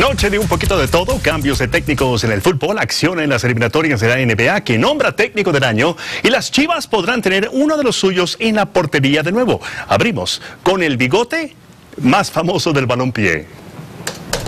Noche de un poquito de todo, cambios de técnicos en el fútbol, acción en las eliminatorias de la NBA que nombra técnico del año y las Chivas podrán tener uno de los suyos en la portería de nuevo. Abrimos con el bigote más famoso del balompié.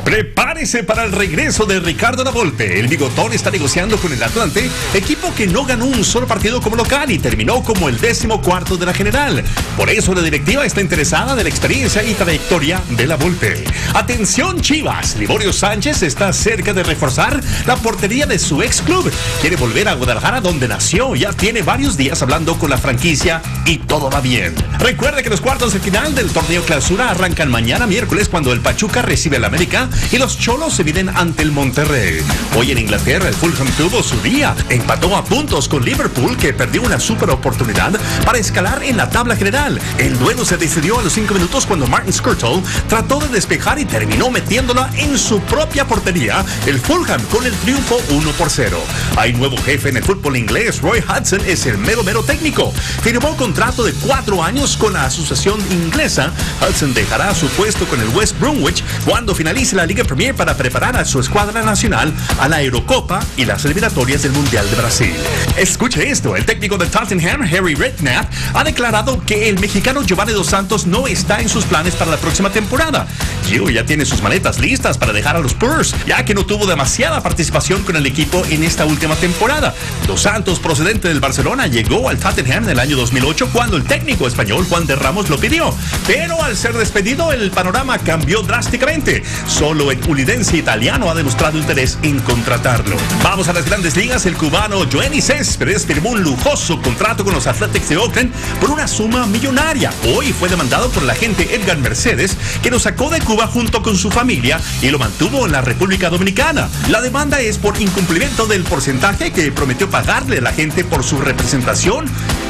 Prepárese para el regreso de Ricardo Lavolpe. El bigotón está negociando con el Atlante, equipo que no ganó un solo partido como local y terminó como el décimo cuarto de la general. Por eso la directiva está interesada de la experiencia y trayectoria de la Volpe. Atención Chivas, Liborio Sánchez está cerca de reforzar la portería de su ex club. Quiere volver a Guadalajara donde nació. Ya tiene varios días hablando con la franquicia y todo va bien. Recuerde que los cuartos de final del torneo clausura arrancan mañana miércoles cuando el Pachuca recibe al América y los Cholos se miden ante el Monterrey. Hoy en Inglaterra el Fulham tuvo su día, empató a puntos con Liverpool que perdió una super oportunidad para escalar en la tabla general. El duelo se decidió a los 5 minutos cuando Martin Skirtle trató de despejar y terminó metiéndola en su propia portería, el Fulham con el triunfo 1 por 0. Hay nuevo jefe en el fútbol inglés, Roy Hudson es el mero mero técnico. Firmó contrato de cuatro años con la asociación inglesa. Hudson dejará su puesto con el West Bromwich cuando finalice la Liga Premier para preparar a su escuadra nacional a la Eurocopa y las eliminatorias del Mundial de Brasil. Escuche esto, el técnico de Tottenham, Harry Redknapp, ha declarado que el mexicano Giovanni Dos Santos no está en sus planes para la próxima temporada. Gio ya tiene sus maletas listas para dejar a los Spurs, ya que no tuvo demasiada participación con el equipo en esta última temporada. Dos Santos, procedente del Barcelona, llegó al Tottenham en el año 2008 cuando el técnico español Juan de Ramos lo pidió. Pero al ser despedido, el panorama cambió drásticamente. Solo el ulidense italiano ha demostrado interés en contratarlo. Vamos a las grandes ligas. El cubano Joenny Céspedes firmó un lujoso contrato con los Athletics de Oakland por una suma millonaria. Hoy fue demandado por el agente Edgar Mercedes, que lo sacó de Cuba junto con su familia y lo mantuvo en la República Dominicana. La demanda es por incumplimiento del porcentaje que prometió pagarle la gente por su representación,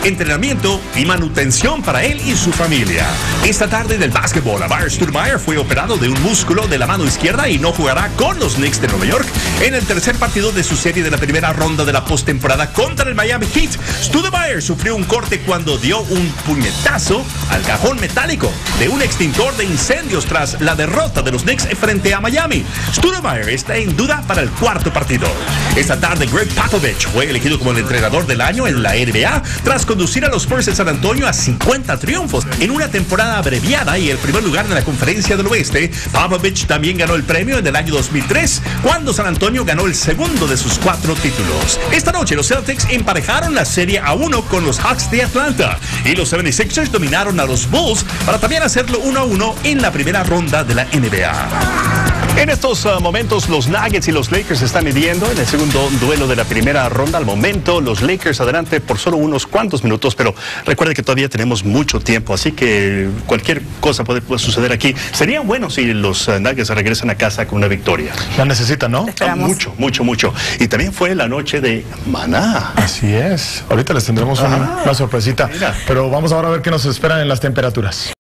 entrenamiento y manutención para él y su familia. Esta tarde del básquetbol, Amar Sturmeyer fue operado de un músculo de la mano izquierda y no jugará con los Knicks de Nueva York en el tercer partido de su serie de la primera ronda de la postemporada contra el Miami Heat. Studemeyer sufrió un corte cuando dio un puñetazo al cajón metálico de un extintor de incendios tras la derrota de los Knicks frente a Miami. Studemeyer está en duda para el cuarto partido. Esta tarde Greg Popovich fue elegido como el entrenador del año en la NBA tras conducir a los Spurs de San Antonio a 50 triunfos en una temporada abreviada y el primer lugar en la conferencia del oeste. Popovich también ganó el premio en el año 2003, cuando San Antonio ganó el segundo de sus cuatro títulos. Esta noche los Celtics emparejaron la serie a uno con los Hawks de Atlanta y los 76ers dominaron a los Bulls para también hacerlo 1 a 1 en la primera ronda de la NBA. En estos uh, momentos los Nuggets y los Lakers se están midiendo en el segundo duelo de la primera ronda. Al momento los Lakers adelante por solo unos cuantos minutos, pero recuerde que todavía tenemos mucho tiempo, así que cualquier cosa puede, puede suceder aquí. Sería bueno si los uh, Nuggets regresan a casa con una victoria. La necesitan, ¿no? mucho, mucho, mucho. Y también fue la noche de Maná. Así es. Ahorita les tendremos una, una, sorpresita. Mira. Pero vamos ahora a ver qué nos esperan en las temperaturas.